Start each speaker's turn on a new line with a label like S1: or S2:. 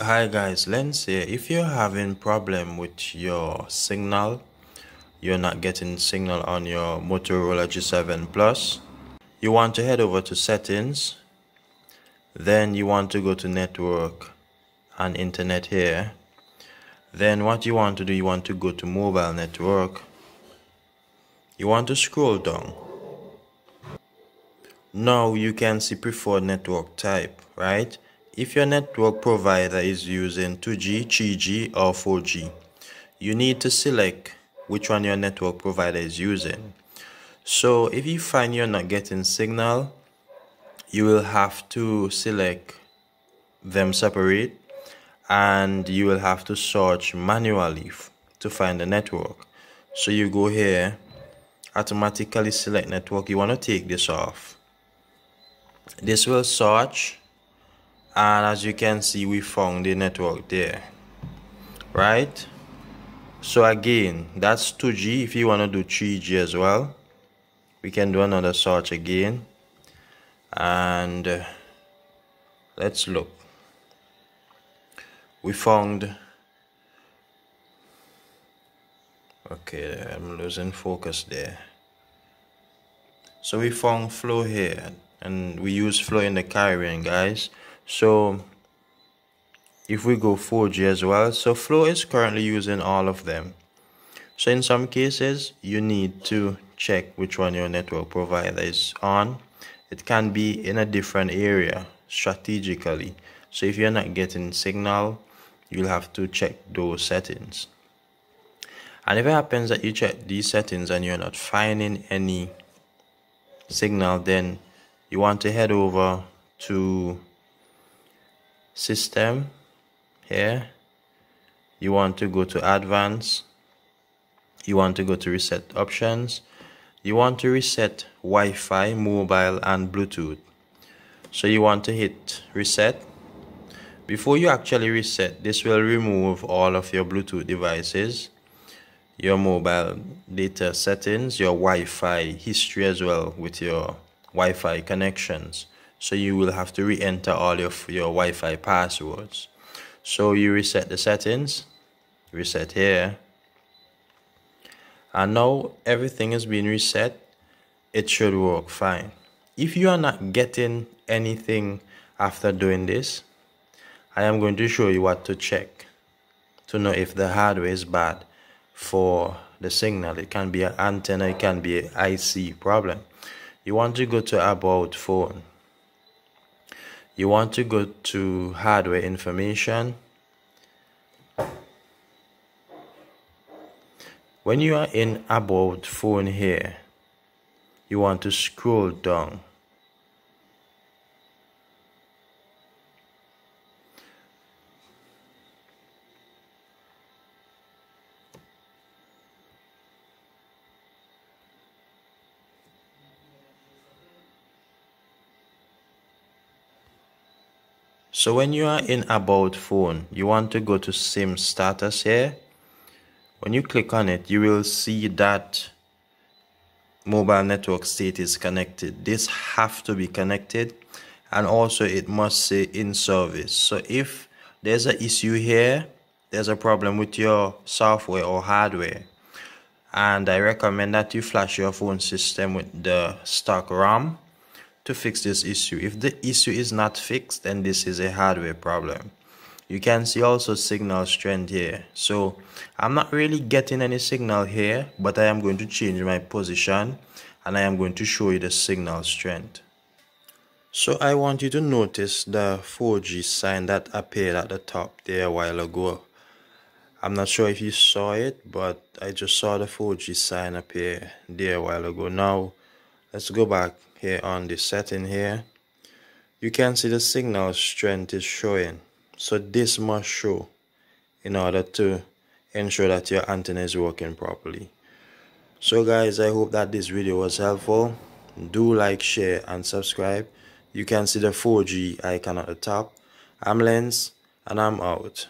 S1: hi guys. Lenz here. If you're having problem with your signal you're not getting signal on your Motorola G7 Plus you want to head over to settings then you want to go to network and internet here. Then what you want to do you want to go to mobile network. You want to scroll down. Now you can see preferred network type right if your network provider is using 2G, 3G or 4G, you need to select which one your network provider is using. So if you find you're not getting signal, you will have to select them separate and you will have to search manually to find the network. So you go here, automatically select network. You want to take this off. This will search and as you can see we found the network there. Right? So again that's 2G if you want to do 3G as well we can do another search again. And uh, let's look. We found okay I'm losing focus there. So we found Flow here and we use Flow in the Caribbean guys so if we go 4G as well so Flow is currently using all of them. So in some cases you need to check which one your network provider is on. It can be in a different area strategically. So if you're not getting signal you'll have to check those settings. And if it happens that you check these settings and you're not finding any signal then you want to head over to system here. You want to go to advanced you want to go to reset options. You want to reset Wi-Fi mobile and Bluetooth. So you want to hit reset. Before you actually reset this will remove all of your Bluetooth devices your mobile data settings your Wi-Fi history as well with your Wi-Fi connections so you will have to re-enter all of your Wi-Fi passwords. So you reset the settings reset here. And now everything has been reset. It should work fine. If you are not getting anything after doing this I am going to show you what to check to know if the hardware is bad for the signal. It can be an antenna it can be an IC problem. You want to go to about phone you want to go to hardware information? When you are in about phone here you want to scroll down so when you are in about phone you want to go to sim status here. When you click on it you will see that mobile network state is connected. This have to be connected and also it must say in service. So if there's an issue here there's a problem with your software or hardware and I recommend that you flash your phone system with the stock ROM to fix this issue. If the issue is not fixed, then this is a hardware problem. You can see also signal strength here. So I'm not really getting any signal here, but I am going to change my position and I am going to show you the signal strength. So I want you to notice the 4G sign that appeared at the top there a while ago. I'm not sure if you saw it, but I just saw the 4G sign appear there a while ago. Now, let's go back here on the setting here you can see the signal strength is showing. So this must show in order to ensure that your antenna is working properly. So guys i hope that this video was helpful. Do like share and subscribe. You can see the 4g icon at the top. I'm Lenz and i'm out